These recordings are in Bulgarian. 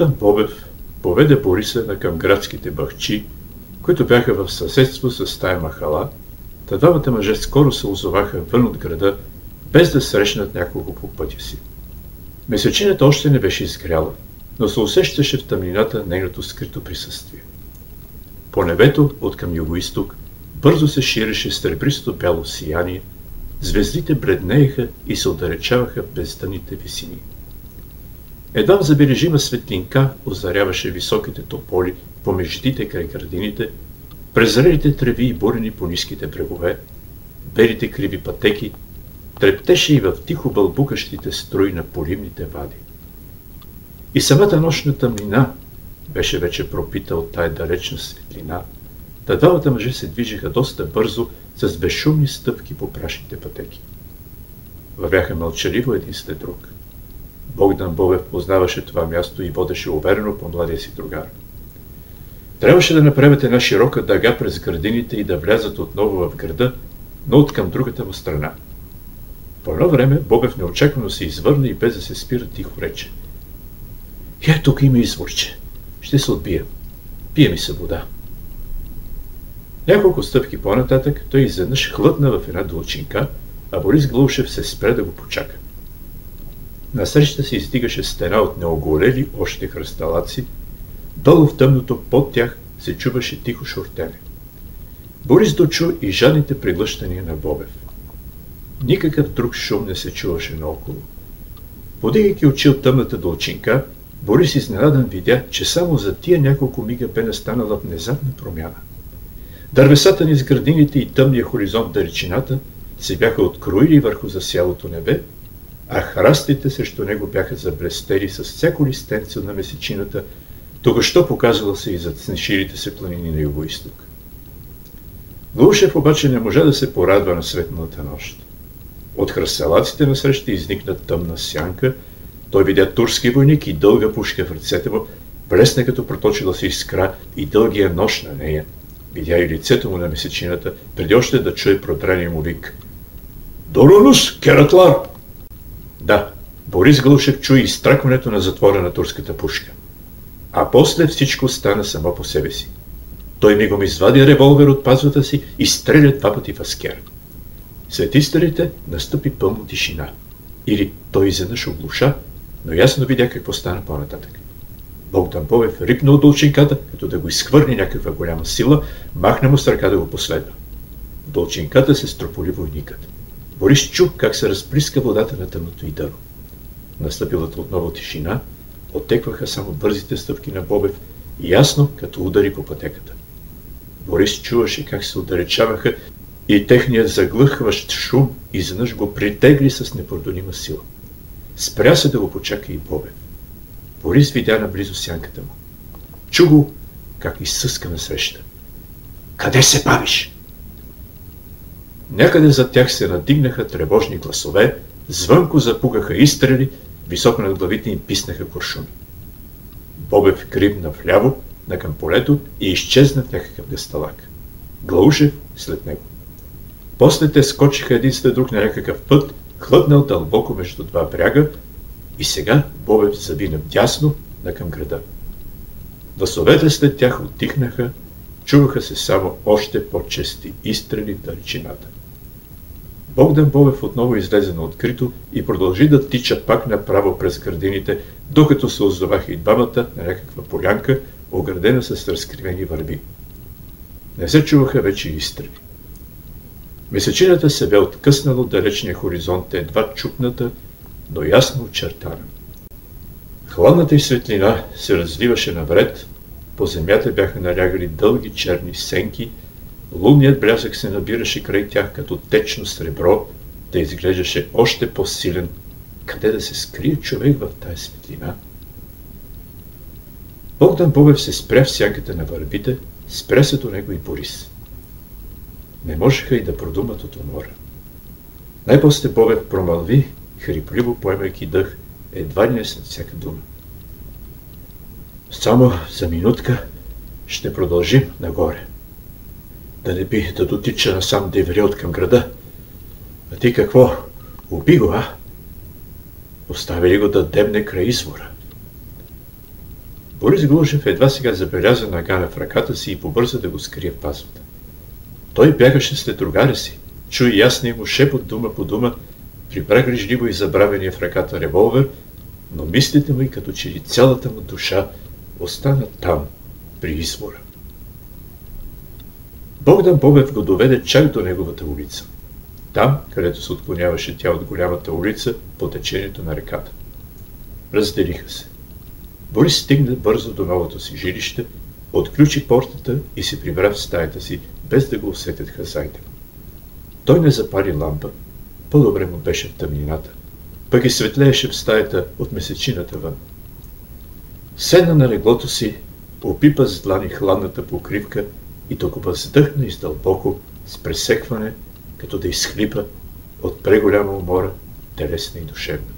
Богдан Бобев поведе Бориса към градските бахчи, които бяха в съседство с тая махала, та двамата мъже скоро се озоваха вън от града, без да срещнат някого по пътя си. Месечината още не беше изгряла, но се усещаше в тъмнината нейното скрито присъствие. По небето, от към юго-исток, бързо се ширеше сребристо бяло сияние, звездите бреднееха и се отдалечаваха бездъните висини. Едва забележима светлинка озаряваше високите тополи по междите край градините, презрелите треви и бурени по ниските брегове, белите криви пътеки, трептеше и в тихо бълбукащите струи на поливните вади. И самата нощна тъмнина беше вече пропита от тая далечна светлина, та двамата мъже се движиха доста бързо с безшумни стъпки по прашните пътеки. Вървяха мълчаливо един след друг. Богдан Бовев познаваше това място и водеше уверено по младия си другар. Трябваше да направят една широка дъга през градините и да влязат отново в града, но от към другата му страна. По едно време Бобев неочаквано се извърна и без да се спира тихо рече. Я тук има изворче. Ще се отбия. Пие ми се вода. Няколко стъпки по-нататък той изведнъж хлътна в една долчинка, а Борис Глушев се спре да го почака. Насреща се издигаше стена от неоголели още хръсталаци, долу в тъмното под тях се чуваше тихо шортене. Борис дочу и жадните приглъщания на Бобев. Никакъв друг шум не се чуваше наоколо. Подигайки очи от тъмната долчинка, Борис изненадан видя, че само за тия няколко мига бе настанала внезапна промяна. Дървесата ни с градините и тъмния хоризонт далечината се бяха откроили върху засялото небе, а храстите срещу него бяха заблестели с всяко листенце на месечината, току-що показвала се и зад снешилите се планини на юго-исток. Глушев обаче не можа да се порадва на светлата нощ. От хръсталаците насреща изникна тъмна сянка, той видя турски войник и дълга пушка в ръцете му, блесна като проточила се искра и дългия нож на нея. Видя и лицето му на месечината, преди още да чуе протрения му вик. Доронус, кератлар! Да, Борис Глушев чу изтракването на затвора на турската пушка. А после всичко стана само по себе си. Той мигом извади револвер от пазвата си и стреля два пъти в аскер. След изстрелите настъпи пълна тишина. Или той изведнъж оглуша, но ясно видя какво стана по-нататък. Богдан Бовев рипна от долчинката, като да го изхвърли някаква голяма сила, махна му с ръка да го последва. В долчинката се строполи войникът. Борис чу как се разприска водата на тъмното и дърво. Настъпилата отново тишина, отекваха само бързите стъпки на Бобев, ясно като удари по пътеката. Борис чуваше как се отдалечаваха и техният заглъхващ шум изведнъж го притегли с непродонима сила. Спря се да го почака и Бобев. Борис видя наблизо сянката му. Чу го как изсъска насреща. Къде се бавиш? Някъде за тях се надигнаха тревожни гласове, звънко запугаха изстрели, високо над главите им писнаха куршуми. Бобев крибна вляво, на към полето и изчезна в някакъв гасталак. Глаушев след него. После те скочиха един след друг на някакъв път, хлътнал дълбоко между два бряга и сега Бобев завина дясно на към града. Гласовете след тях отихнаха, чуваха се само още по-чести изстрели в далечината. Богдан Бобев отново излезе на открито и продължи да тича пак направо през градините, докато се озоваха и двамата на някаква полянка, оградена с разкривени върби. Не се чуваха вече изстрели. Месечината се бе откъснала от далечния хоризонт, едва чупната, но ясно очертана. Хладната и светлина се разливаше навред, по земята бяха налягали дълги черни сенки, лунният блясък се набираше край тях като течно сребро, да изглеждаше още по-силен. Къде да се скрие човек в тази светлина? Богдан Бобев се спря в сянката на върбите, спря се до него и Борис. Не можеха и да продумат от умора. Най-после Бобев промълви, хрипливо поемайки дъх, едва не след всяка дума. Само за минутка ще продължим нагоре. Да не би да дотича насам девери от към града. А ти какво? Уби го, а? Остави ли го да дебне край извора? Борис Глушев едва сега забеляза нагана в ръката си и побърза да го скрие в пазвата. Той бягаше след другаря си, чу ясния му шепот дума по дума, прибра грижливо и забравения в ръката револвер, но мислите му и като че ли цялата му душа остана там, при извора. Богдан Бобев го доведе чак до неговата улица. Там, където се отклоняваше тя от голямата улица по течението на реката. Разделиха се. Борис стигна бързо до новото си жилище, отключи портата и се прибра в стаята си, без да го усетят хазайте. Той не запали лампа. По-добре му беше в тъмнината. Пък и светлееше в стаята от месечината вън. Седна на леглото си, опипа с длани хладната покривка и толкова въздъхна издълбоко, с пресекване, като да изхлипа от преголяма умора, телесна и душевна.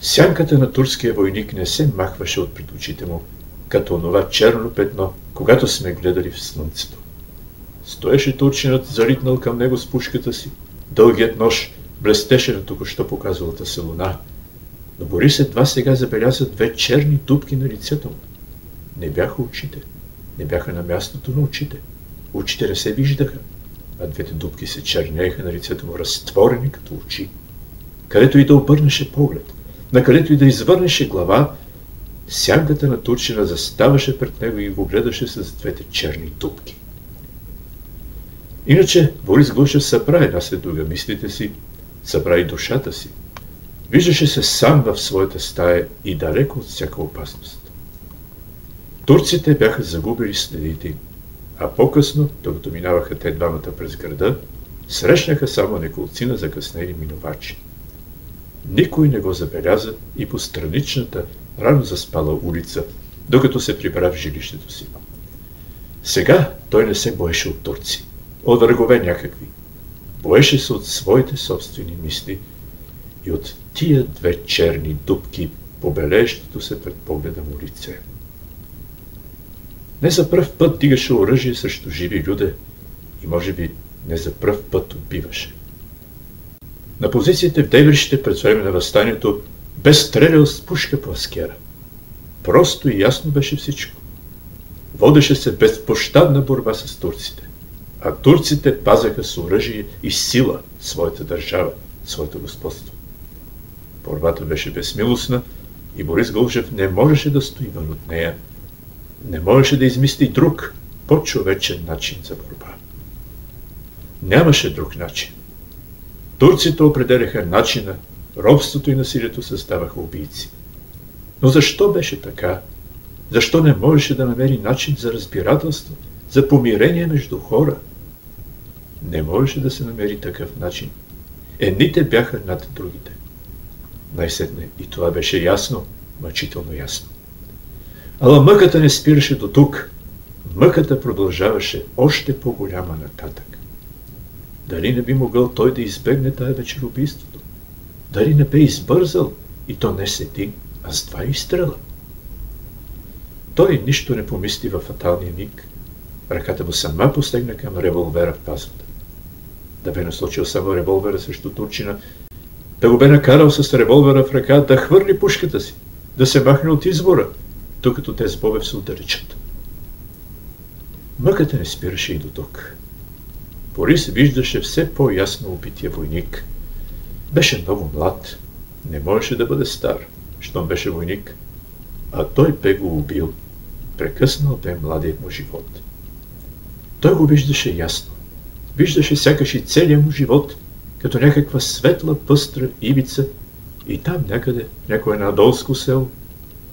Сянката на турския войник не се махваше от пред очите му, като онова черно петно, когато сме гледали в слънцето. Стоеше турчинът, заритнал към него с пушката си. Дългият нож блестеше на току-що показалата се луна, но Борис едва сега забеляза две черни дубки на лицето му. Не бяха очите, не бяха на мястото на очите. Очите не се виждаха, а двете дубки се чернееха на лицето му, разтворени като очи. Където и да обърнеше поглед, на където и да извърнеше глава, сянката на турчина заставаше пред него и го гледаше с двете черни дубки. Иначе Борис Глушев събра една след друга мислите си, събра и душата си. Виждаше се сам в своята стая и далеко от всяка опасност. Турците бяха загубили следите а по-късно, докато минаваха те двамата през града, срещнаха само неколцина закъснели минувачи. Никой не го забеляза и по страничната, рано заспала улица, докато се прибра в жилището си. Сега той не се боеше от турци, от врагове някакви. Боеше се от своите собствени мисли и от тия две черни дубки, побелещото се пред погледа му лице. Не за пръв път дигаше оръжие срещу живи люде и може би не за пръв път убиваше. На позициите в Дейврищите пред време на възстанието бе стрелял с пушка по аскера. Просто и ясно беше всичко. Водеше се безпощадна борба с турците. А турците пазаха с оръжие и сила своята държава, своето господство. Борбата беше безмилостна и Борис Гължев не можеше да стои вън от нея. Не можеше да измисли друг, по-човечен начин за борба. Нямаше друг начин. Турците определяха начина, робството и насилието създаваха убийци. Но защо беше така? Защо не можеше да намери начин за разбирателство, за помирение между хора? Не можеше да се намери такъв начин. Едните бяха над другите. Най-сетне и това беше ясно, мъчително ясно. Ала мъката не спираше до тук. Мъката продължаваше още по-голяма нататък. Дали не би могъл той да избегне тая вечер убийството? Дали не бе избързал и то не с един, а с два изстрела? Той нищо не помисли във фаталния миг. Ръката му сама постегна към револвера в пазвата. Да бе насочил само револвера срещу турчина, да го бе накарал с револвера в ръка да хвърли пушката си, да се махне от извора, докато те с Бобев се отдалечат. Мъката не спираше и до тук. Борис виждаше все по-ясно убития войник. Беше много млад, не можеше да бъде стар, щом беше войник, а той бе го убил, прекъснал бе младият му живот. Той го виждаше ясно. Виждаше сякаш и целият му живот, като някаква светла, пъстра ивица и там някъде, някое надолско село,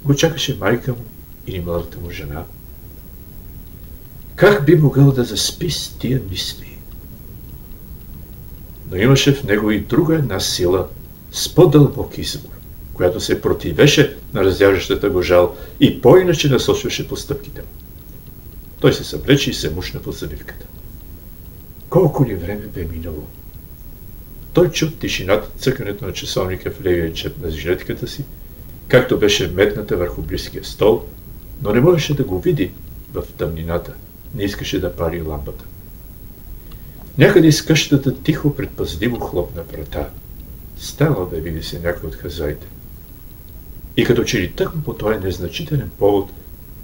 го чакаше майка му или младата му жена. Как би могъл да заспи с тия мисли? но имаше в него и друга една сила с по-дълбок извор, която се противеше на раздяжащата го жал и по-иначе насочваше постъпките му. Той се съвлече и се мушна под завивката. Колко ли време бе минало? Той чу тишината, цъкането на часовника в левия чеп на жилетката си, както беше метната върху близкия стол, но не можеше да го види в тъмнината. Не искаше да пари лампата. Някъде из къщата тихо предпазливо хлопна врата. Става да види се някой от хазаите. И като че ли тъкмо по този незначителен повод,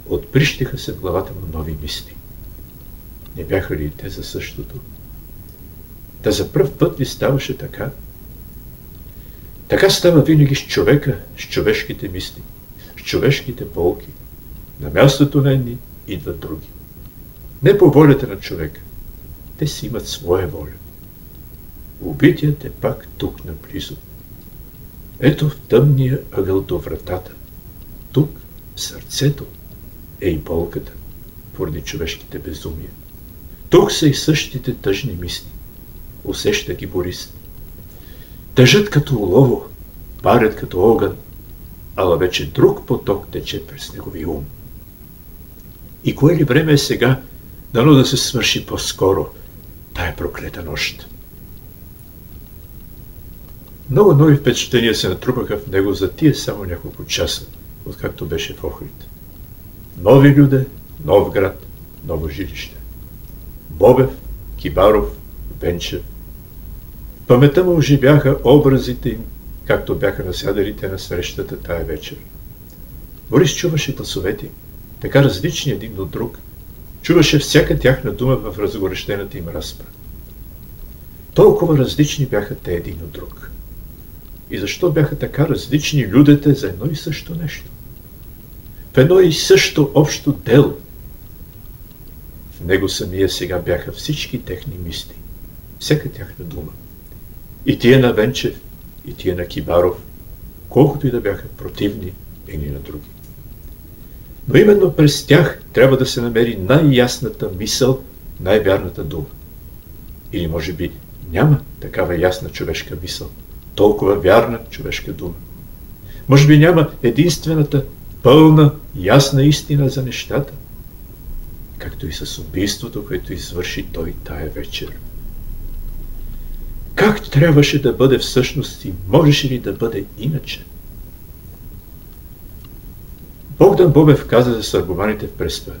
отприщиха се в главата му нови мисли. Не бяха ли те за същото? Да за пръв път ли ставаше така? Така става винаги с човека, с човешките мисли, с човешките полки. На мястото на едни идват други. Не по волята на човека. Те си имат своя воля. Убитият е пак тук наблизо. Ето в тъмния ъгъл до вратата. Тук, сърцето, е и болката, поради човешките безумия. Тук са и същите тъжни мисли. Усеща ги Борис. Тъжат като олово, парят като огън, ала вече друг поток тече през негови ум. И кое ли време е сега, дано да се свърши по-скоро тая проклета нощ? Много нови впечатления се натрупаха в него за тия само няколко часа, откакто беше в Охрид. Нови люде, нов град, ново жилище. Бобев, Кибаров, Венчев. Памета му оживяха образите им, както бяха насядалите на срещата тая вечер. Борис чуваше гласовете, така различни един от друг. Чуваше всяка тяхна дума в разгорещената им разпра. Толкова различни бяха те един от друг. И защо бяха така различни людите за едно и също нещо? В едно и също общо дело. В него самия сега бяха всички техни мисли, всяка тяхна дума. И тия на Венчев, и тия на Кибаров, колкото и да бяха противни едни на други. Но именно през тях трябва да се намери най-ясната мисъл, най-вярната дума. Или може би няма такава ясна човешка мисъл – толкова вярна човешка дума. Може би няма единствената пълна, ясна истина за нещата, както и с убийството, което извърши той тая вечер. Как трябваше да бъде всъщност и можеше ли да бъде иначе? Богдан Бобев каза за сърбоманите в Прества.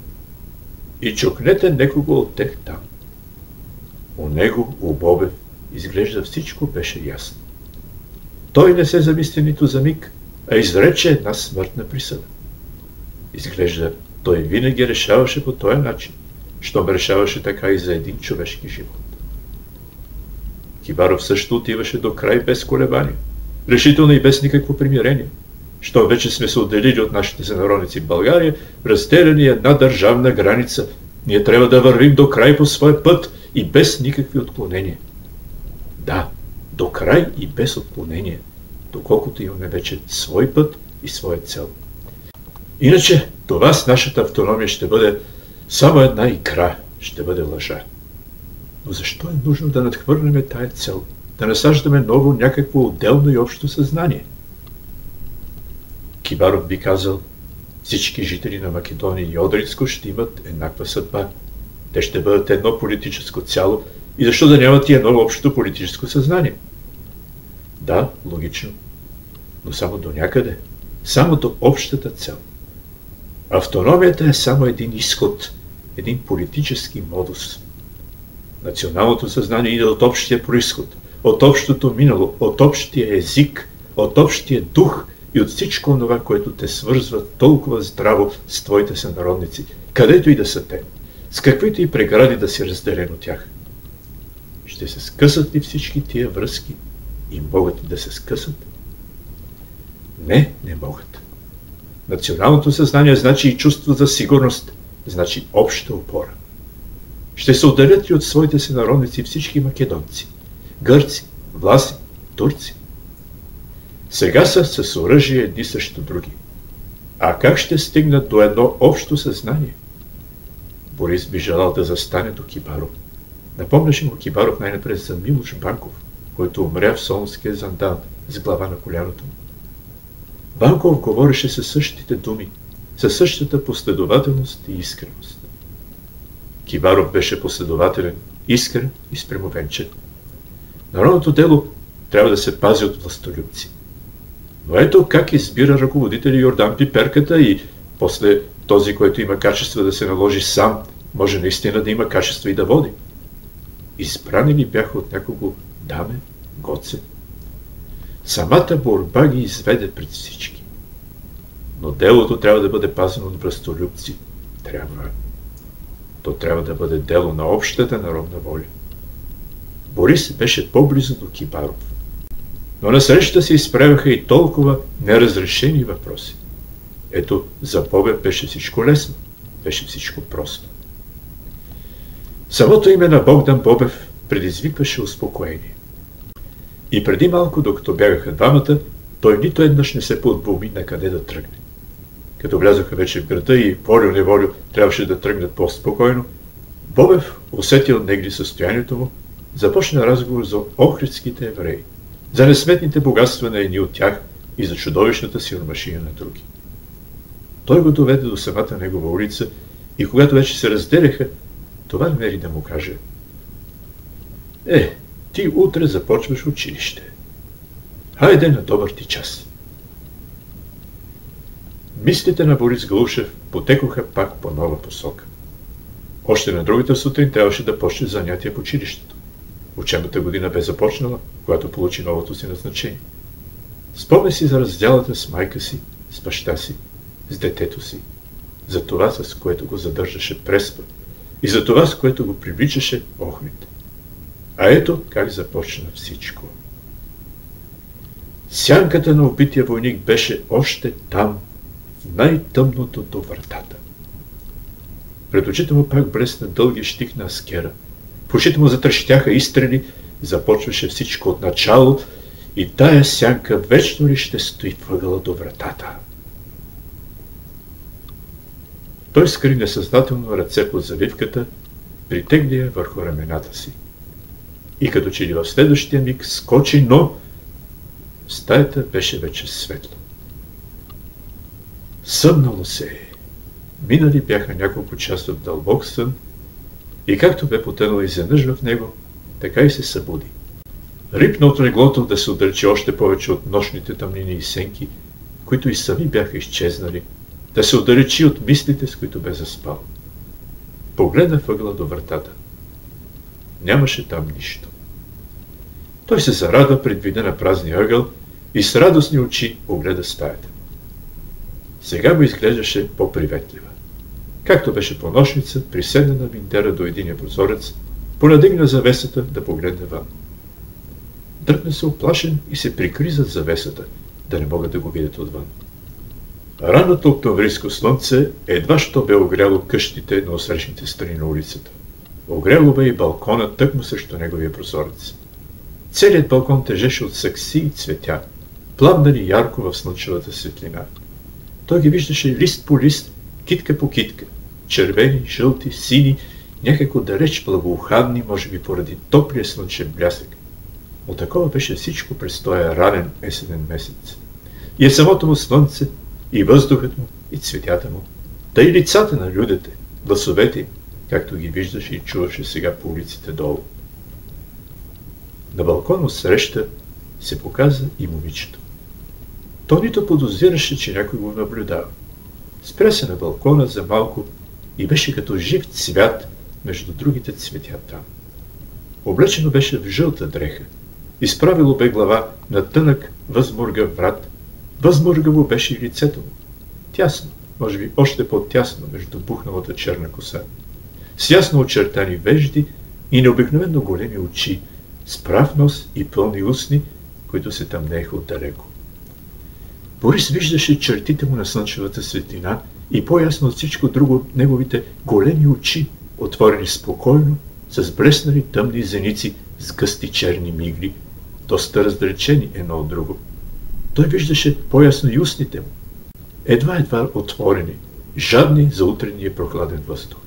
И чукнете некого от тех там. У него, у Бобев, изглежда всичко беше ясно. Той не се замисли нито за миг, а изрече една смъртна присъда. Изглежда, той винаги решаваше по този начин, щом решаваше така и за един човешки живот. Кибаров също отиваше до край без колебания, решително и без никакво примирение. Що вече сме се отделили от нашите сънародници в България, разделяни една държавна граница, ние трябва да вървим до край по своя път и без никакви отклонения. Да, до край и без отклонение, доколкото имаме вече свой път и своя цел. Иначе това с нашата автономия ще бъде само една икра, ще бъде лъжа. Но защо е нужно да надхвърляме тая цел, да насаждаме ново някакво отделно и общо съзнание? Кибаров би казал, всички жители на Македония и Одрицко ще имат еднаква съдба. Те ще бъдат едно политическо цяло, и защо да нямат и едно общото политическо съзнание? Да, логично. Но само до някъде. Само до общата цел. Автономията е само един изход, един политически модус. Националното съзнание иде от общия происход, от общото минало, от общия език, от общия дух и от всичко това, което те свързва толкова здраво с твоите сънародници, където и да са те, с каквито и прегради да си разделен от тях. Ще се скъсат ли всички тия връзки и могат ли да се скъсат? Не, не могат. Националното съзнание значи и чувство за сигурност, значи обща опора. Ще се отделят и от своите си народници всички македонци, гърци, власи, турци. Сега са с оръжие едни срещу други. А как ще стигнат до едно общо съзнание? Борис би желал да застане до Кибаров Напомняше му Кибаров най-напред за Милош Банков, който умря в Солнския зандан с глава на коляното му. Банков говореше със същите думи, със същата последователност и искреност. Кибаров беше последователен, искрен и спрямовенчен. Народното дело трябва да се пази от властолюбци. Но ето как избира ръководители Йордан Пиперката и после този, който има качество да се наложи сам, може наистина да има качество и да води. Избрани ли бяха от някого даме, гоце? Самата борба ги изведе пред всички. но делото трябва да бъде пазено от властолюбци. Трябва. То трябва да бъде дело на общата народна воля. Борис беше по-близо до Кибаров. Но на среща се изправяха и толкова неразрешени въпроси. Ето, за Бога беше всичко лесно, беше всичко просто. Самото име на Богдан Бобев предизвикваше успокоение. И преди малко, докато бягаха двамата, той нито еднъж не се подбуми на къде да тръгне. Като влязоха вече в града и волю-неволю трябваше да тръгнат по-спокойно, Бобев усетил негли състоянието му, започна разговор за охридските евреи, за несметните богатства на едни от тях и за чудовищната силомашина на други. Той го доведе до самата негова улица и когато вече се разделяха, това намери да му каже. Е, ти утре започваш училище. Хайде на добър ти час. Мислите на Борис Галушев потекоха пак по нова посока. Още на другата сутрин трябваше да почне занятия в училището. Учебната година бе започнала, когато получи новото си назначение. Спомня си за разделата с майка си, с баща си, с детето си, за това, с което го задържаше преспа и за това, с което го привличаше охрите. А ето как започна всичко. Сянката на убития войник беше още там, най-тъмното до вратата. Пред очите му пак блесна дълги щик на аскера. В очите му затрещяха изстрели, започваше всичко от начало и тая сянка вечно ли ще стои въгъла до вратата. Той скри несъзнателно ръце под завивката, притегли я върху рамената си. И като че ли в следващия миг скочи, но стаята беше вече светло. Съмнало се е. Минали бяха няколко часа в дълбок сън и както бе потънал изведнъж в него, така и се събуди. Рипна от леглото да се отдалечи още повече от нощните тъмнини и сенки, които и сами бяха изчезнали, да се отдалечи от мислите, с които бе заспал. Погледна въгъла до вратата. Нямаше там нищо. Той се зарада пред вида на празния ъгъл и с радостни очи огледа стаята. Сега му изглеждаше по-приветлива. Както беше по нощница, приседна на Минтера до единия прозорец, понадигна завесата да погледне вън. Дръпна се оплашен и се прикри зад завесата, да не могат да го видят отвън. Ранното октомврийско слънце едва що бе огряло къщите на осрещните страни на улицата. Огряло бе и балкона тъкмо срещу неговия прозорец. Целият балкон тежеше от сакси и цветя, пламнали ярко в слънчевата светлина. Той ги виждаше лист по лист, китка по китка, червени, жълти, сини, някако далеч благоуханни, може би поради топлия слънчев блясък. Но такова беше всичко през този ранен есенен месец. И е самото му слънце, и въздухът му, и цветята му, да и лицата на людите, гласовете им, както ги виждаше и чуваше сега по улиците долу. На балкона среща се показа и момичето. То нито подозираше, че някой го наблюдава. Спря се на балкона за малко и беше като жив цвят между другите цветя там. Облечено беше в жълта дреха. Изправило бе глава на тънък възмурга врат. Възмургаво беше и лицето му. Тясно, може би още по-тясно между бухналата черна коса. С ясно очертани вежди и необикновено големи очи, с прав нос и пълни устни, които се тъмнеха отдалеко. Борис виждаше чертите му на слънчевата светлина и по-ясно от всичко друго неговите големи очи, отворени спокойно, с блеснали тъмни зеници с гъсти черни мигли, доста раздалечени едно от друго. Той виждаше по-ясно и устните му, едва-едва отворени, жадни за утрения прохладен въздух.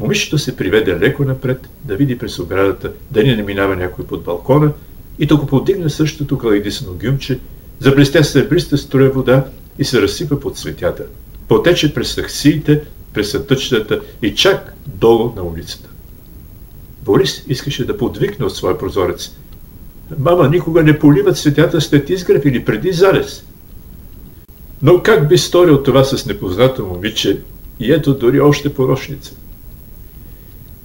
Момичето се приведе леко напред, да види през оградата дали не минава някой под балкона и тук подигна същото калайдисано гюмче, Заблестя се бриста строя вода и се разсипа под цветята. Потече през саксиите, през сътъчетата и чак долу на улицата. Борис искаше да подвикне от своя прозорец. Мама, никога не поливат цветята след изгреб или преди залез. Но как би сторил това с непознато момиче и ето дори още порочница?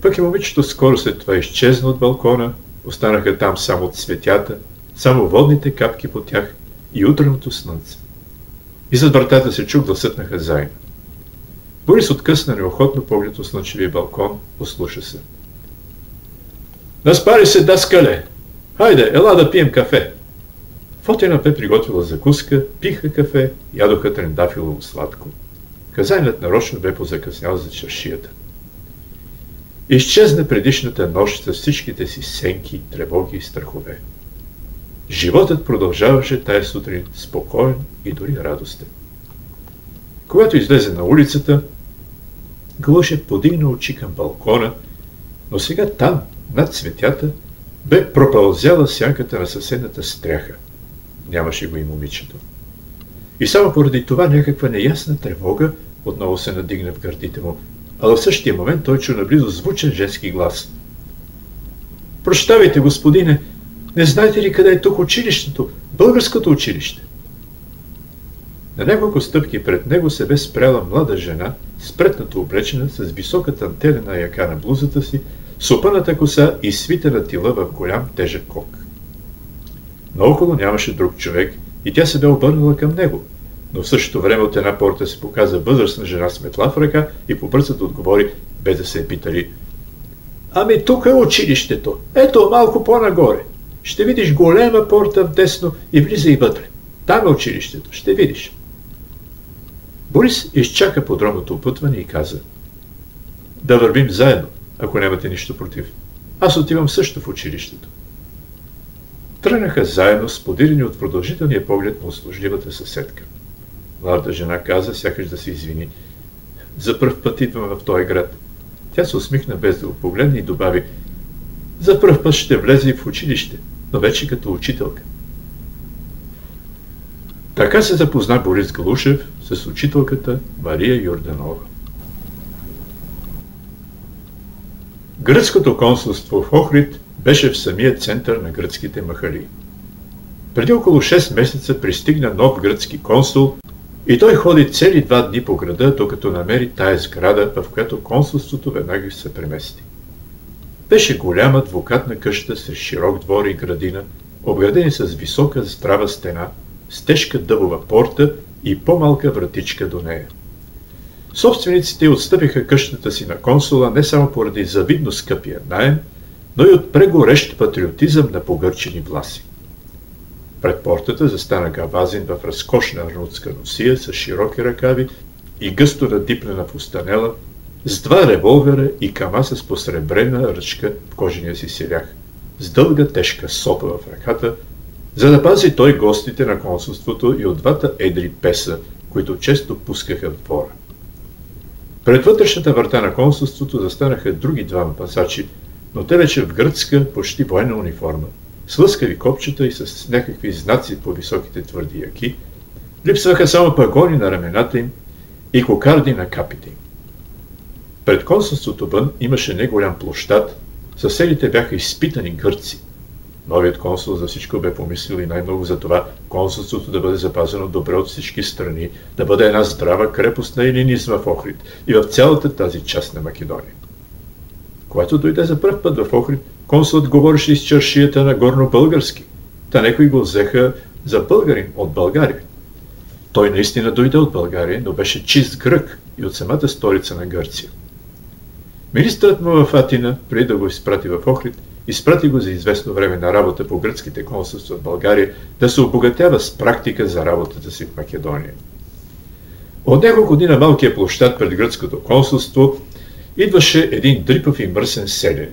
Пък и момичето скоро след това изчезна от балкона, останаха там само цветята, само водните капки по тях и утреното слънце. и зад вратата се чу гласът на хазайна. Борис откъсна неохотно поглед от слънчевия балкон, послуша се. Наспари се, даскале! Хайде, ела да пием кафе! Фотина бе приготвила закуска, пиха кафе, ядоха трендафилово сладко. Казайнат нарочно бе позакъснял за чашията. Изчезна предишната нощ с всичките си сенки, тревоги и страхове. Животът продължаваше тая сутрин спокоен и дори радостен. Когато излезе на улицата, Глуше подигна очи към балкона, но сега там, над цветята, бе пропълзяла сянката на съседната стряха. Нямаше го и момичето. И само поради това някаква неясна тревога отново се надигна в гърдите му, а в същия момент той чу наблизо звучен женски глас. Прощавайте, господине, не знаете ли къде е тук училището? Българското училище. На няколко стъпки пред него се бе спряла млада жена, спретнато облечена с високата антелена яка на блузата си, с коса и свитена тила в голям тежък кок. Наоколо нямаше друг човек и тя се бе обърнала към него, но в същото време от една порта се показа възрастна жена с метла в ръка и побърза да отговори, без да се е питали. Ами тук е училището. Ето малко по-нагоре. Ще видиш голема порта в десно и влиза и вътре. Там е училището. Ще видиш. Борис изчака подробното опътване и каза Да вървим заедно, ако нямате нищо против. Аз отивам също в училището. Тръгнаха заедно, сподирани от продължителния поглед на услужливата съседка. Младата жена каза, сякаш да се извини. За пръв път идвам в този град. Тя се усмихна без да го погледне и добави. За пръв път ще влезе и в училище, но вече като учителка. Така се запозна Борис Галушев с учителката Мария Йорданова. Гръцкото консулство в Охрид беше в самия център на гръцките махали. Преди около 6 месеца пристигна нов гръцки консул и той ходи цели два дни по града, докато намери тая сграда, в която консулството веднага се премести. Беше голяма адвокатна къща с широк двор и градина, обградени с висока здрава стена, с тежка дъбова порта и по-малка вратичка до нея. Собствениците отстъпиха къщата си на консула не само поради завидно скъпия найем, но и от прегорещ патриотизъм на погърчени власи. Пред портата застана Гавазин в разкошна арнутска носия с широки ръкави и гъсто надипнена фустанела, с два револвера и кама с посребрена ръчка в кожения си селях, с дълга тежка сопа в ръката, за да пази той гостите на консулството и от двата едри песа, които често пускаха в двора. Пред вътрешната врата на консулството застанаха други двама пасачи, но те вече в гръцка, почти военна униформа, с лъскави копчета и с някакви знаци по високите твърди яки, липсваха само пагони на рамената им и кокарди на капите им. Пред консулството вън имаше неголям площад, съседите бяха изпитани гърци. Новият консул за всичко бе помислил и най-много за това консулството да бъде запазено добре от всички страни, да бъде една здрава крепост на елинизма в Охрид и в цялата тази част на Македония. Когато дойде за първ път в Охрид, консулът говореше из чаршията на горно-български. Та некои го взеха за българин от България. Той наистина дойде от България, но беше чист грък и от самата столица на Гърция. Министрът му в Атина, преди да го изпрати в Охрид, изпрати го за известно време на работа по гръцките консулства в България, да се обогатява с практика за работата си в Македония. От няколко дни на малкия площад пред гръцкото консулство идваше един дрипав и мръсен селянин.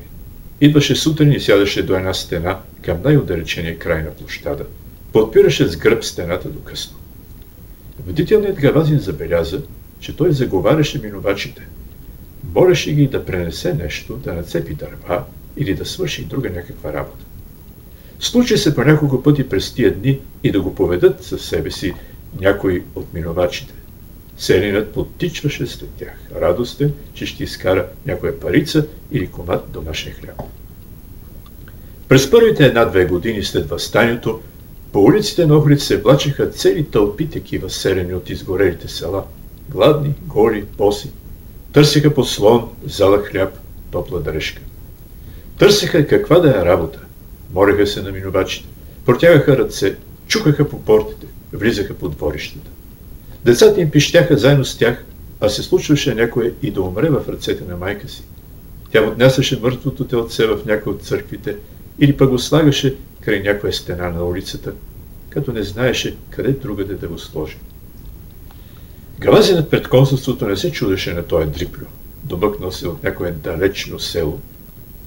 Идваше сутрин и сядаше до една стена към най-отдалечения край на площада. Подпираше с гръб стената до късно. Водителният Гавазин забеляза, че той заговаряше минувачите. Бореше ги да пренесе нещо, да нацепи дърва или да свърши друга някаква работа. Случи се по няколко пъти през тия дни и да го поведат със себе си някой от минувачите. Селинът подтичваше след тях, радостен, че ще изкара някоя парица или комат домашен хляб. През първите една-две години след възстанието, по улиците на Охрид се влачеха цели тълпи такива селени от изгорелите села. Гладни, голи, боси. Търсеха подслон, зала хляб, топла дръжка. Търсеха каква да е работа. Мореха се на минувачите. Протягаха ръце, чукаха по портите, влизаха по дворищата. Децата им пищяха заедно с тях, а се случваше някое и да умре в ръцете на майка си. Тя отнасяше мъртвото телце в някои от църквите или пък го слагаше край някоя стена на улицата, като не знаеше къде другаде да го сложи. Гавазинът пред консулството не се чудеше на този дриплю, домъкнал се от някое далечно село,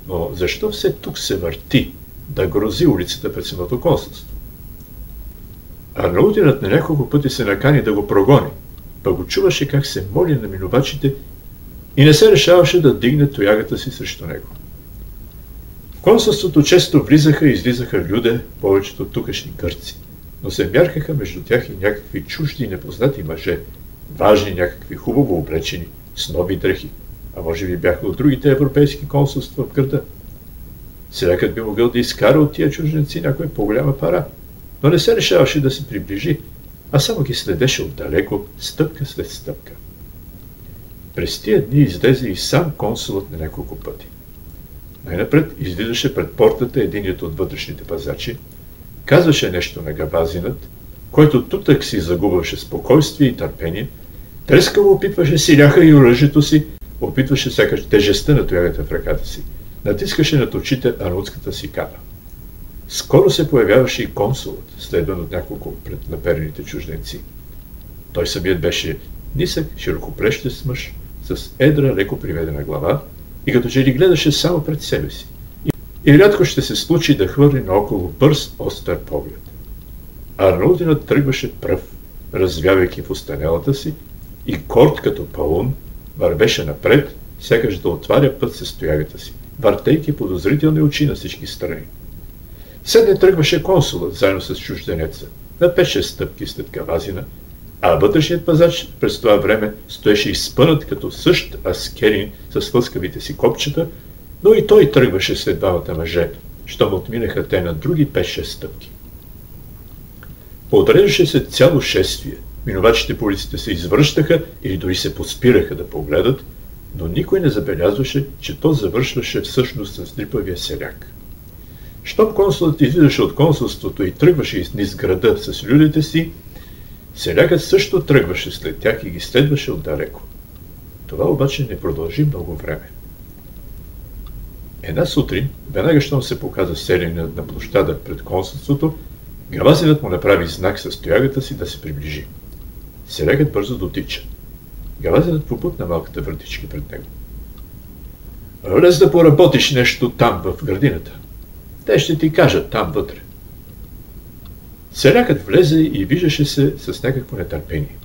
но защо все тук се върти да грози улицата пред самото консулство? Арнаутинът на няколко пъти се накани да го прогони, пък го чуваше как се моли на минувачите и не се решаваше да дигне тоягата си срещу него. В консулството често влизаха и излизаха люде, повечето тукашни гърци, но се мяркаха между тях и някакви чужди непознати мъже, важни някакви хубаво облечени, с нови дрехи, а може би бяха от другите европейски консулства в града. Селякът би могъл да изкара от тия чужденци някоя по-голяма пара, но не се решаваше да се приближи, а само ги следеше отдалеко, стъпка след стъпка. През тия дни излезе и сам консулът на няколко пъти. Най-напред излизаше пред портата единият от вътрешните пазачи, казваше нещо на габазинът, който тутък си загубваше спокойствие и търпение, трескаво опитваше силяха и оръжието си, опитваше сякаш тежестта на тоягата в ръката си, натискаше над очите арутската си капа. Скоро се появяваше и консулът, следван от няколко пред наперените чужденци. Той самият беше нисък, широкопрещест мъж, с едра, леко приведена глава и като че ли гледаше само пред себе си. И, рядко ще се случи да хвърли наоколо бърз, остър поглед. Арнолдинът тръгваше пръв, развявайки в останелата си, и корт като паун вървеше напред, сякаш да отваря път със стоягата си, въртейки подозрителни очи на всички страни. Седне тръгваше консулът, заедно с чужденеца, на 5-6 стъпки след Кавазина, а вътрешният пазач през това време стоеше изпънат като същ аскерин с лъскавите си копчета, но и той тръгваше след двамата мъже, щом отминаха те на други 5-6 стъпки. Подреждаше се цяло шествие. Минувачите по улиците се извръщаха или дори се поспираха да погледат, но никой не забелязваше, че то завършваше всъщност с дрипавия селяк. Щом консулът излизаше от консулството и тръгваше из низ града с людите си, селякът също тръгваше след тях и ги следваше отдалеко. Това обаче не продължи много време. Една сутрин, веднага щом се показа селянинът на площада пред консулството, Гавазинът му направи знак с тоягата си да се приближи. Селякът бързо дотича. Гавазинът попутна малката вратичка пред него. Влез да поработиш нещо там, в градината. Те ще ти кажат там вътре. Селякът влезе и виждаше се с някакво нетърпение.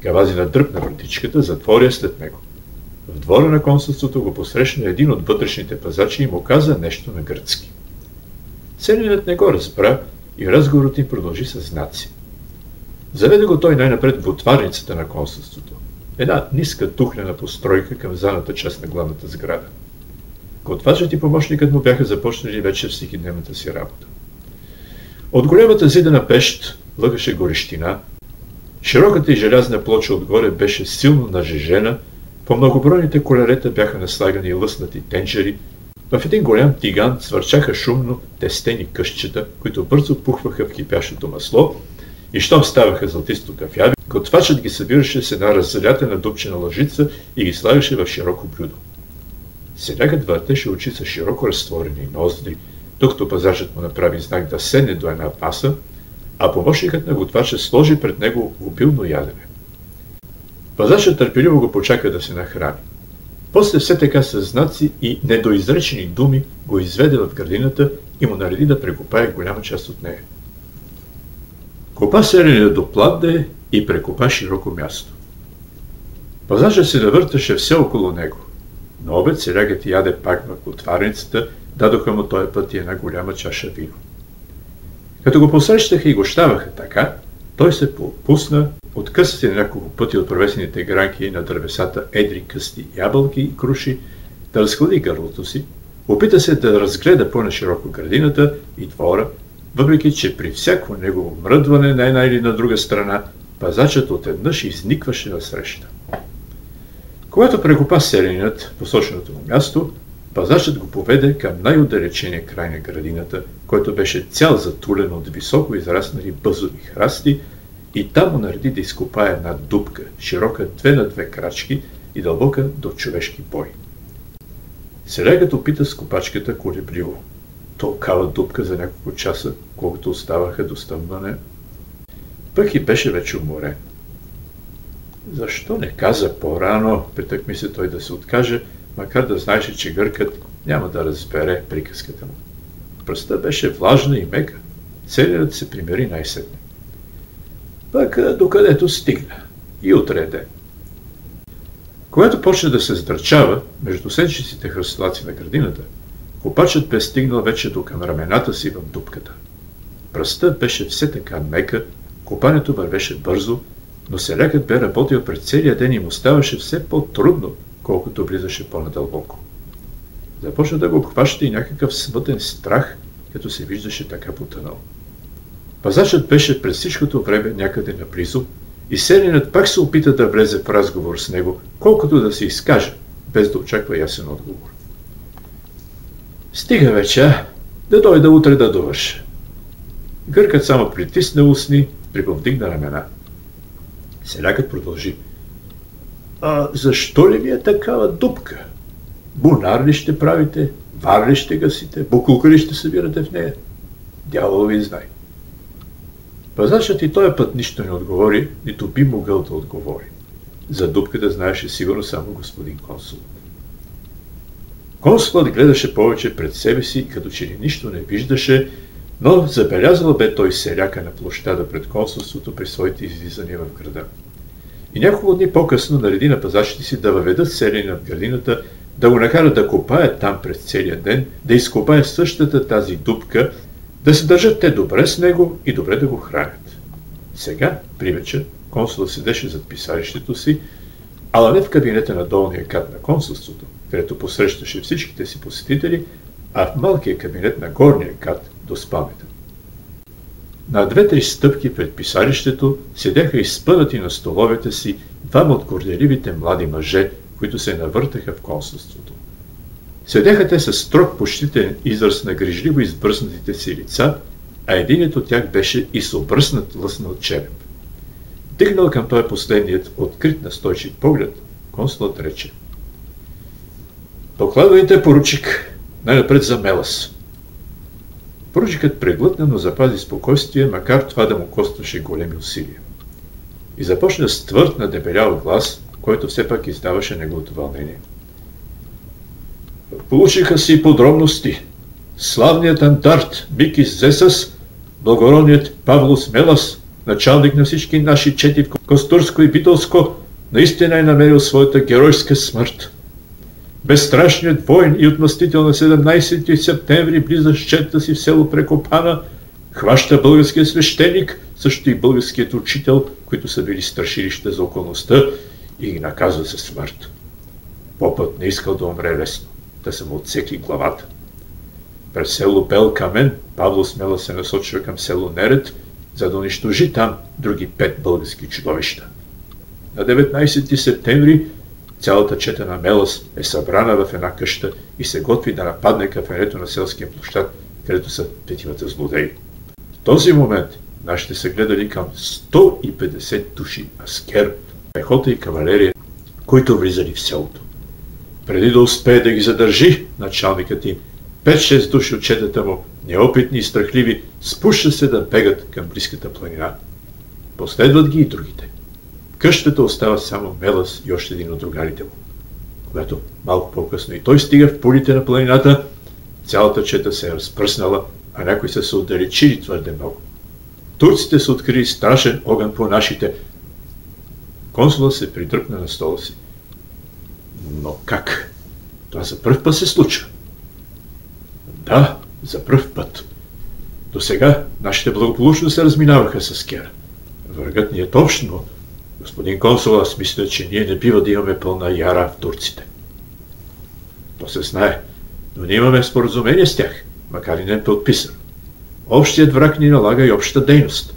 Гавазина дръпна вратичката, затворя след него. В двора на консулството го посрещна един от вътрешните пазачи и му каза нещо на гръцки. Селянът не го разбра и разговорът им продължи с знаци. Заведе го той най-напред в отварницата на консулството. Една ниска тухлена постройка към заната част на главната сграда. Готвачът и помощникът му бяха започнали вече всекидневната си работа. От голямата зидена пещ лъгаше горещина. Широката и желязна плоча отгоре беше силно нажежена, по многобройните колерета бяха наслагани лъснати тенджери, в един голям тиган свърчаха шумно тестени къщчета, които бързо пухваха в кипящото масло и щом ставаха златисто кафяви, готвачът ги събираше с една раззалятена дупчена лъжица и ги слагаше в широко блюдо. Селягът въртеше очи с широко разтворени ноздри, докато пазачът му направи знак да седне до една паса, а помощникът на готвача сложи пред него обилно ядене. Пазачът търпеливо го почака да се нахрани. После все така с знаци и недоизречени думи го изведе в градината и му нареди да прекопае голяма част от нея. Копа селения до пладде и прекопа широко място. Пазачът се навърташе все около него. На обед селягът яде пак в отварницата, дадоха му този път и една голяма чаша вино. Като го посрещаха и гощаваха така, той се попусна, откъса се няколко пъти от провесените гранки на дървесата едри късти ябълки и круши, да разхлади гърлото си, опита се да разгледа по-нашироко градината и двора, въпреки че при всяко негово мръдване на една или на друга страна, пазачът отеднъж изникваше на среща. Когато прекопа селенинът посоченото му място, пазачът го поведе към най-отдалечения край на градината, който беше цял затулен от високо израснали бъзови храсти и там му нареди да изкопае една дупка, широка две на две крачки и дълбока до човешки бой. Селягът опита с копачката колебливо. Толкава дупка за няколко часа, колкото оставаха до стъмване. Пък и беше вече уморен. Защо не каза по-рано, петък ми се той да се откаже, макар да знаеше, че гъркът няма да разбере приказката му. Пръста беше влажна и мека. Целият се примери най-сетне. Пък докъдето стигна. И утре е. Когато почна да се сдърчава между сенчиците хръстолаци на градината, копачът бе стигнал вече до към рамената си в дупката. Пръста беше все така мека, копането вървеше бързо, но селякът бе работил през целия ден и му ставаше все по-трудно, колкото влизаше по-надълбоко. Започна да го обхваща и някакъв смътен страх, като се виждаше така потънал. Пазачът беше през всичкото време някъде наблизо и селенът пак се опита да влезе в разговор с него, колкото да се изкаже, без да очаква ясен отговор. Стига вече, да дойда утре да довърша. Гъркът само притисна устни, приповдигна ramена. Селякът продължи. А защо ли ми е такава дупка? Бунар ли ще правите? Вар ли ще гасите? Букулка ли ще събирате в нея? Дявол ви знай. Пазачът и този път нищо не отговори, нито би могъл да отговори. За дупката знаеше сигурно само господин консул. Консулът гледаше повече пред себе си, като че ли нищо не виждаше, но забелязал бе той селяка на площада пред консулството при своите излизания в града. И няколко дни по-късно нареди на пазачите си да въведат селени в градината, да го накарат да копаят там през целия ден, да изкопаят същата тази дупка, да се държат те добре с него и добре да го хранят. Сега, при вечер, консулът седеше зад писалището си, ала не в кабинета на долния кат на консулството, където посрещаше всичките си посетители, а в малкия кабинет на горния кат до спалнята. На две-три стъпки пред писалището седяха изпънати на столовете си двама от горделивите млади мъже, които се навъртаха в консулството. Седяха те с строг почтителен израз на грижливо избръснатите си лица, а единият от тях беше и с обръснат лъснал череп. Дигнал към той последният открит настойчив поглед, консулът рече. Докладвайте, поручик, най-напред за Мелас. Поручикът преглътна, но запази спокойствие, макар това да му костваше големи усилия. И започна с твърд на дебелял глас, който все пак издаваше неговото вълнение. Получиха си подробности. Славният антарт Микис Зесас, благородният Павло Смелас, началник на всички наши чети в Костурско и Битолско, наистина е намерил своята геройска смърт. Безстрашният воин и отмъстител на 17 септември близа щета си в село Прекопана, хваща българския свещеник, също и българският учител, които са били страшилища за околността и ги наказва със смърт. Попът не искал да умре лесно, да са му отсекли главата. През село Бел Камен Павло смело се насочва към село Неред, за да унищожи там други пет български чудовища. На 19 септември цялата чета на Мелас е събрана в една къща и се готви да нападне кафенето на селския площад, където са петимата злодеи. В този момент нашите са гледали към 150 души аскер, пехота и кавалерия, които влизали в селото. Преди да успее да ги задържи, началникът им, 5-6 души от четата му, неопитни и страхливи, спуща се да бегат към близката планина. Последват ги и другите. Къщата остава само Мелас и още един от другарите му. Когато малко по-късно и той стига в полите на планината, цялата чета се е разпръснала, а някои са се отдалечили твърде много. Турците са открили страшен огън по нашите. Консула се придръпна на стола си. Но как? Това за първ път се случва. Да, за пръв път. До сега нашите благополучно се разминаваха с Кера. Врагът ни е точно, господин консул, аз мисля, че ние не бива да имаме пълна яра в турците. То се знае, но ние имаме споразумение с тях, макар и не е подписан. Общият враг ни налага и обща дейност.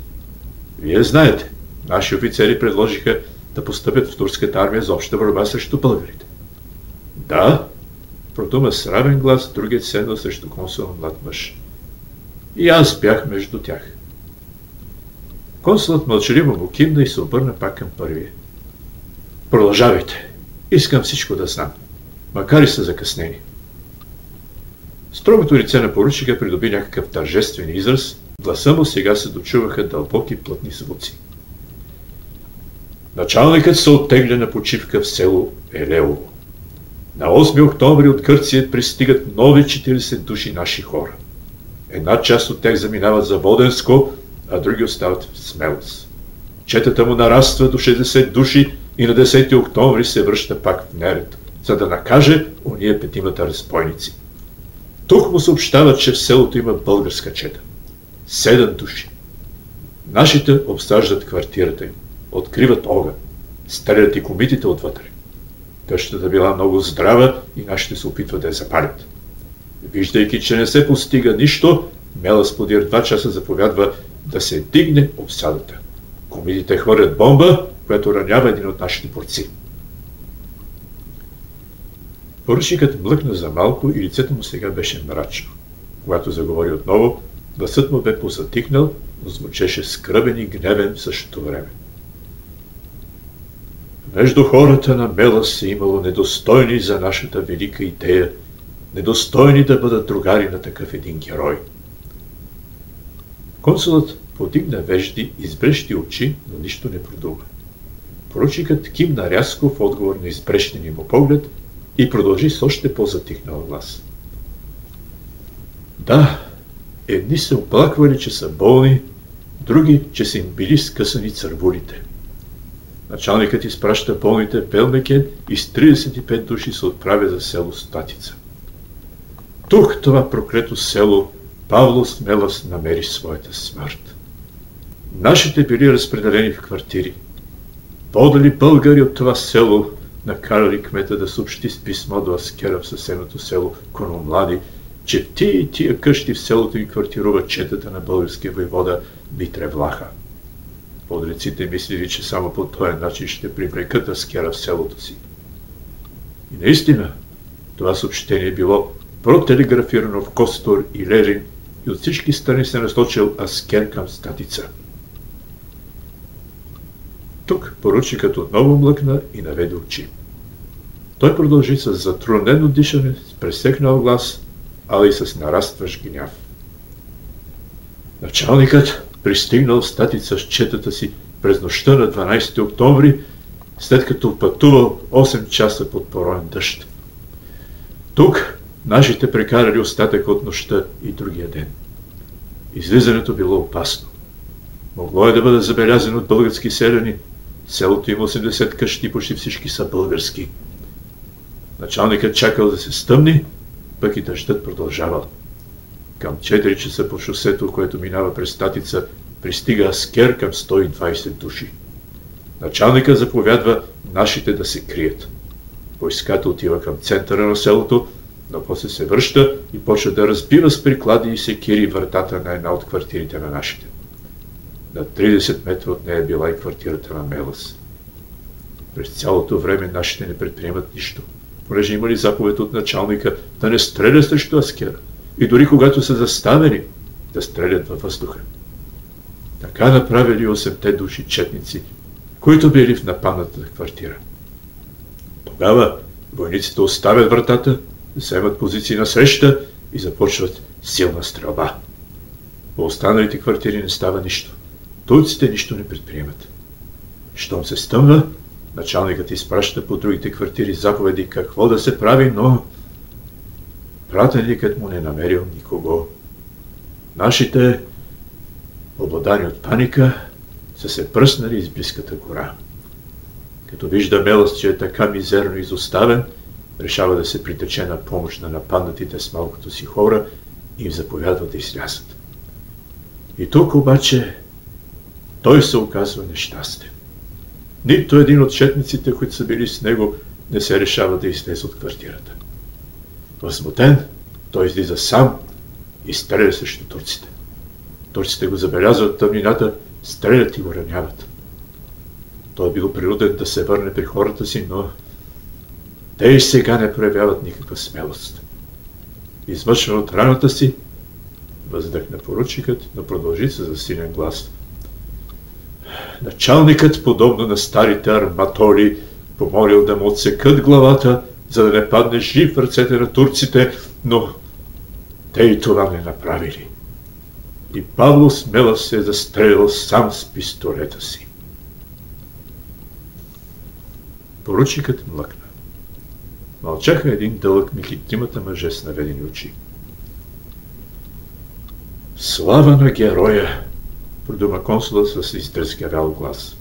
Вие знаете, наши офицери предложиха да постъпят в турската армия за обща борба срещу българите. Да, продума с равен глас, другият седна срещу консула млад мъж. И аз бях между тях. Консулът мълчаливо му кимна и се обърна пак към първия. Продължавайте. Искам всичко да знам. Макар и са закъснени. Строгото лице на поручика придоби някакъв тържествен израз, гласа му сега се дочуваха дълбоки плътни звуци. Началникът се оттегля на почивка в село Елеово. На 8 октомври от Гърция пристигат нови 40 души наши хора. Една част от тях заминават за Воденско, а други остават в Смелост. Четата му нараства до 60 души и на 10 октомври се връща пак в Неред, за да накаже уния петимата разпойници. Тук му съобщават, че в селото има българска чета. Седем души. Нашите обсаждат квартирата им, откриват огън, стрелят и комитите отвътре. Къщата била много здрава и нашите се опитват да я запалят. Виждайки, че не се постига нищо, Мела Сподир два часа заповядва да се дигне обсадата. Комитите хвърлят бомба, която ранява един от нашите борци. Поръчникът млъкна за малко и лицето му сега беше мрачно. Когато заговори отново, гласът му бе позатикнал, но звучеше скръбен и гневен в същото време. Между хората на Мела се имало недостойни за нашата велика идея, недостойни да бъдат другари на такъв един герой. Консулът подигна вежди, избрещи очи, но нищо не продуга. Поручикът кимна рязко в отговор на избрещения му поглед и продължи с още по-затихнал глас. Да, едни се оплаквали, че са болни, други, че са им били скъсани цървулите. Началникът изпраща болните в Белмекен и с 35 души се отправя за село Статица. Тук това проклето село Павло Смелас намери своята смърт. Нашите били разпределени в квартири. Подали българи от това село накарали кмета да съобщи с писмо до Аскера в съседното село Кономлади, че ти и тия къщи в селото и квартирува четата на българския войвода Митре Влаха. Подреците мислили, че само по този начин ще привлекат Аскера в селото си. И наистина, това съобщение било протелеграфирано в Костор и Лерин и от всички страни се насочил Аскер към статица. Тук поручикът отново млъкна и наведе очи. Той продължи с затруднено дишане, с пресекнал глас, али и с нарастващ гняв. Началникът пристигнал в статица с четата си през нощта на 12 октомври, след като пътувал 8 часа под пороен дъжд. Тук нашите прекарали остатък от нощта и другия ден. Излизането било опасно. Могло е да бъде забелязано от български селяни, Селото има 80 къщи, почти всички са български. Началникът чакал да се стъмни, пък и дъждът продължавал. Към 4 часа по шосето, което минава през статица, пристига Аскер към 120 души. Началникът заповядва нашите да се крият. Войската отива към центъра на селото, но после се връща и почва да разбива с приклади и секири вратата на една от квартирите на нашите. На 30 метра от нея била и квартирата на Мелас. През цялото време нашите не предприемат нищо, понеже имали заповед от началника да не стреля срещу Аскера и дори когато са заставени, да стрелят във въздуха. Така направили 8-те души четници, които били в нападната квартира. Тогава войниците оставят вратата, вземат позиции на среща и започват силна стрелба. По останалите квартири не става нищо. Турците нищо не предприемат. Щом се стъмва, началникът изпраща по другите квартири заповеди какво да се прави, но пратеникът му не намерил никого. Нашите, обладани от паника, са се пръснали из близката гора. Като вижда Мелост, че е така мизерно изоставен, решава да се притече на помощ на нападнатите с малкото си хора и им заповядва да излязат. И тук обаче той се оказва нещастен. Нито един от четниците, които са били с него, не се решава да излезе от квартирата. Възмутен, той излиза сам и стреля срещу турците. Турците го забелязват тъмнината, стрелят и го раняват. Той е бил принуден да се върне при хората си, но те и сега не проявяват никаква смелост. Измъчван от раната си, въздъхна поручикът, но продължи се за силен глас – началникът, подобно на старите арматоли, помолил да му отсекат главата, за да не падне жив в ръцете на турците, но те и това не направили. И Павло смело се е застрелил сам с пистолета си. Поручикът млъкна. Мълчаха един дълъг миг и тримата мъже с наведени очи. Слава на героя! продума консула с издръзгавял глас.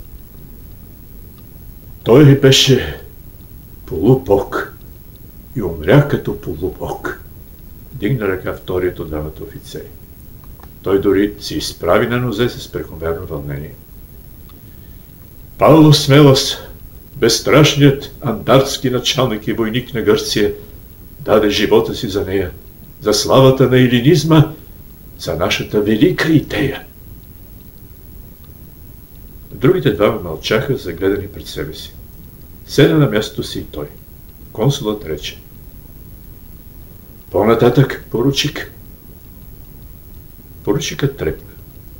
Той ли беше полубог и умря като полубог. Дигна ръка вторият от двамата офицери. Той дори се изправи на нозе с прекомерно вълнение. Павло Смелос, безстрашният андартски началник и войник на Гърция, даде живота си за нея, за славата на илинизма, за нашата велика идея. Другите двама мълчаха, загледани пред себе си. Седна на мястото си и той. Консулът рече. По-нататък, поручик. Поручикът трепна.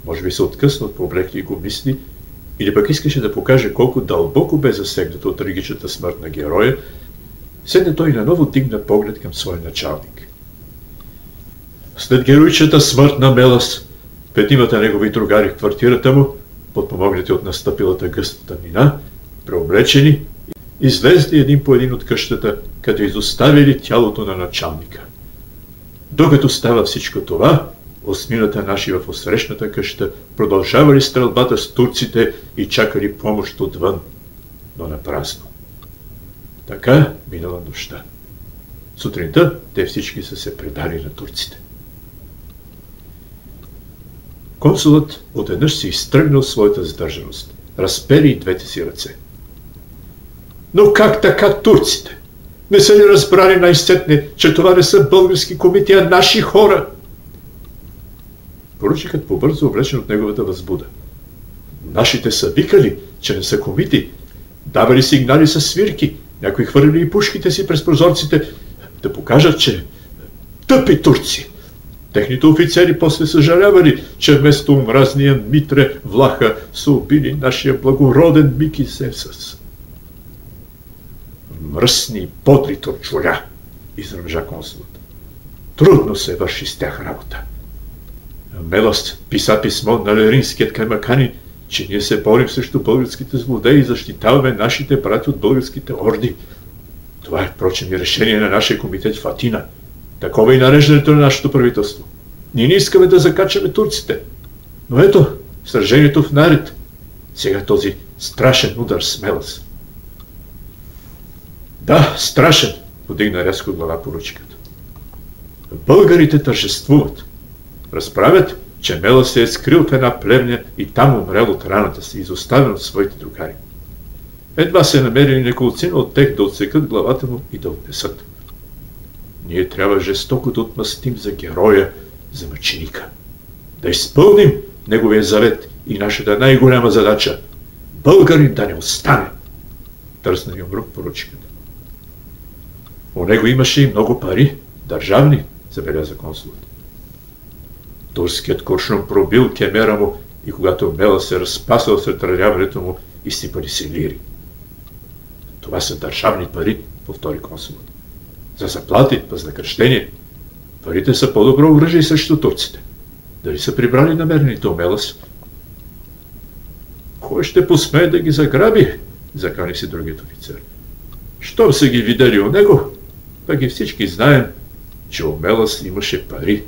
Може би се откъсна от повлекли го мисли или пък искаше да покаже колко дълбоко бе засегнато от трагичната смърт на героя, седне той наново дигна поглед към своя началник. След героичната смърт на Мелас, петимата негови другари в квартирата му, подпомогнати от настъпилата гъста тъмнина, преоблечени, излезли един по един от къщата, като изоставили тялото на началника. Докато става всичко това, осмината наши в осрещната къща продължавали стрелбата с турците и чакали помощ отвън, но на празно. Така минала нощта. Сутринта те всички са се предали на турците. Консулът отеднъж се изтръгнал своята задържаност. Разпери и двете си ръце. Но как така турците? Не са ли разбрали най-сетне, че това не са български комити, а наши хора? Поручикът побързо облечен от неговата възбуда. Нашите са викали, че не са комити. Давали сигнали с свирки. Някои хвърли и пушките си през прозорците да покажат, че тъпи турци. Техните офицери после съжалявали, че вместо омразния Митре Влаха са убили нашия благороден Мики Севсъс. Мръсни, подри турчуля, изръмжа консулът. Трудно се върши с тях работа. Мелост писа писмо на Леринският каймакани, че ние се борим срещу българските злодеи и защитаваме нашите брати от българските орди. Това е, впрочем, и решение на нашия комитет в Атина. Такова и нареждането на нашето правителство. Ние не искаме да закачаме турците. Но ето, сражението в Наред. Сега този страшен удар с Мелос. Да, страшен, подигна рязко глава поручиката. Българите тържествуват. Разправят, че Мела се е скрил в една плевня и там умрел от раната си, изоставен от своите другари. Едва се намерили неколцина от тех да отсекат главата му и да отнесат. Ние трябва жестоко да отмъстим за героя, за мъченика. Да изпълним неговия завет и нашата най-голяма задача – българин да не остане. Тръсна ни умрук поручиката. У него имаше и много пари, държавни, забеляза консулът. Турският куршум пробил кемера му и когато Мела се разпасал сред раняването му, изсипали се лири. Това са държавни пари, повтори консулът. За заплати, възнаграждение. Парите са по-добро оръжие срещу турците. Дали са прибрали намерените умелост? Кой ще посмее да ги заграби? Закани се другият офицер. Щом са ги видели у него, пък и всички знаем, че умелост имаше пари.